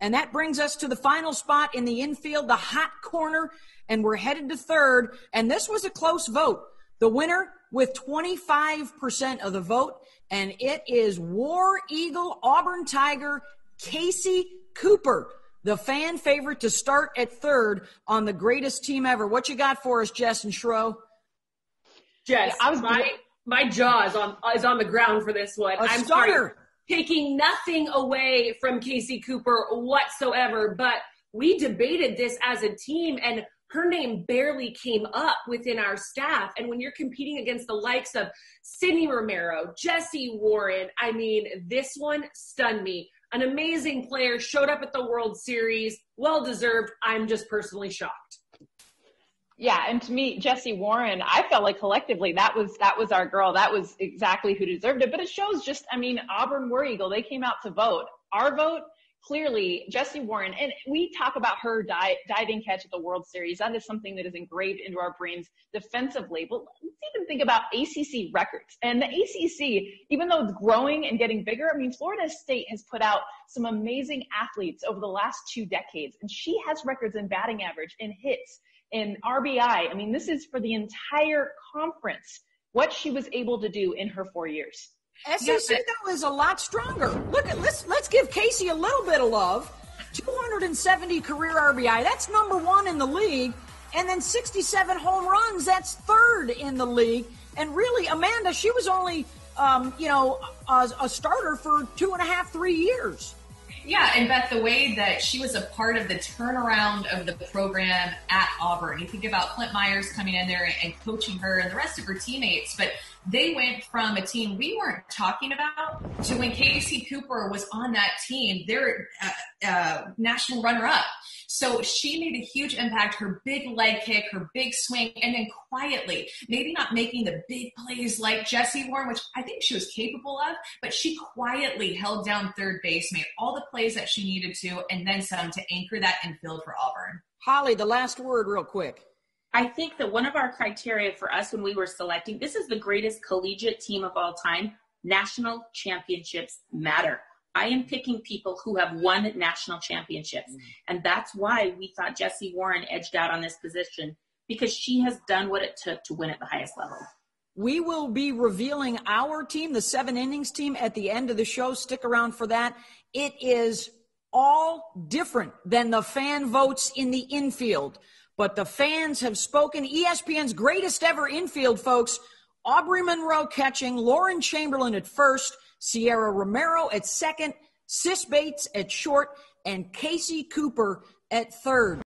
And that brings us to the final spot in the infield, the hot corner, and we're headed to third. And this was a close vote. The winner with 25% of the vote, and it is War Eagle Auburn Tiger Kasey Cooper, the fan favorite to start at third on the greatest team ever. What you got for us, Jess and Shro? Jess, I was my my jaw is on is on the ground for this one. A I'm starter. sorry, taking nothing away from Kasey Cooper whatsoever, but we debated this as a team and her name barely came up within our staff. And when you're competing against the likes of Sydney Romero, Jessie Warren, I mean, this one stunned me. An amazing player showed up at the World Series, well deserved. I'm just personally shocked. Yeah, and to me, Jessie Warren, I felt like collectively that was that was our girl. That was exactly who deserved it. But it shows just, I mean, Auburn War Eagle, they came out to vote. Our vote, clearly, Jessie Warren, and we talk about her dive, diving catch at the World Series. That is something that is engraved into our brains defensively. But let's even think about ACC records. And the ACC, even though it's growing and getting bigger, I mean, Florida State has put out some amazing athletes over the last two decades, and she has records in batting average, in hits in RBI. I mean, this is for the entire conference, what she was able to do in her four years. SEC though is a lot stronger. Look at let's let's give Kasey a little bit of love. 270 career RBI, that's number one in the league, and then 67 home runs, that's third in the league. And really, Amanda, she was only um, you know a, a starter for two and a half, three years. Yeah, and Beth, the way that she was a part of the turnaround of the program at Auburn. You think about Clint Myers coming in there and coaching her and the rest of her teammates, but they went from a team we weren't talking about to when Kasey Cooper was on that team, they're uh, uh, national runner-up. So she made a huge impact. Her big leg kick, her big swing, and then quietly, maybe not making the big plays like Jessie Warren, which I think she was capable of, but she quietly held down third base, made all the plays that she needed to, and then some to anchor that infield for Auburn. Holly, the last word, real quick. I think that one of our criteria for us when we were selecting this is the greatest collegiate team of all time. National championships matter. I am picking people who have won national championships. Mm. And that's why we thought Jessie Warren edged out on this position because she has done what it took to win at the highest level. We will be revealing our team, the seven innings team, at the end of the show. Stick around for that. It is all different than the fan votes in the infield. But the fans have spoken. ESPN's greatest ever infield, folks. Aubree Munro catching, Lauren Chamberlain at first, Sierra Romero at second, Sis Bates at short, and Kasey Cooper at third.